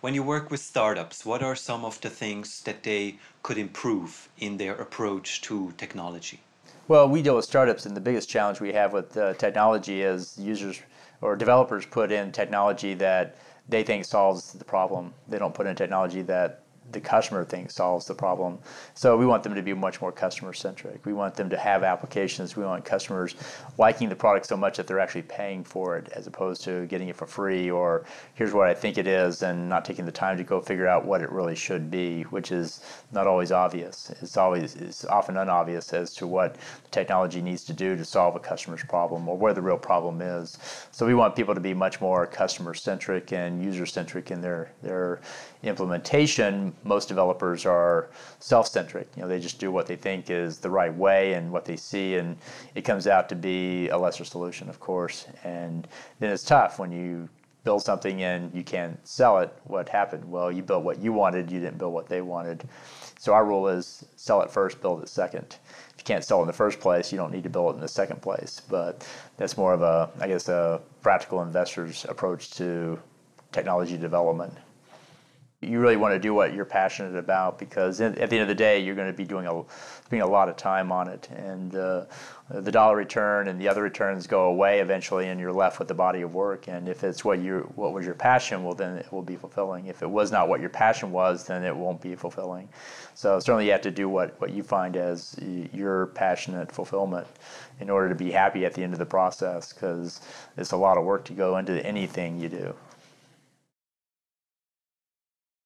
When you work with startups, what are some of the things that they could improve in their approach to technology? Well, we deal with startups, and the biggest challenge we have with uh, technology is users or developers put in technology that they think solves the problem. They don't put in technology that the customer thinks solves the problem. So we want them to be much more customer centric. We want them to have applications. We want customers liking the product so much that they're actually paying for it as opposed to getting it for free or here's what I think it is and not taking the time to go figure out what it really should be, which is not always obvious. It's always it's often unobvious as to what the technology needs to do to solve a customer's problem or where the real problem is. So we want people to be much more customer centric and user centric in their their implementation most developers are self-centric. You know, they just do what they think is the right way and what they see, and it comes out to be a lesser solution, of course. And then it's tough when you build something and you can't sell it. What happened? Well, you built what you wanted. You didn't build what they wanted. So our rule is sell it first, build it second. If you can't sell in the first place, you don't need to build it in the second place. But that's more of a, I guess, a practical investor's approach to technology development you really want to do what you're passionate about because at the end of the day you're going to be doing a spending a lot of time on it. And uh, the dollar return and the other returns go away eventually and you're left with the body of work. And if it's what you what was your passion well then it will be fulfilling. If it was not what your passion was then it won't be fulfilling. So certainly you have to do what what you find as your passionate fulfillment in order to be happy at the end of the process because it's a lot of work to go into anything you do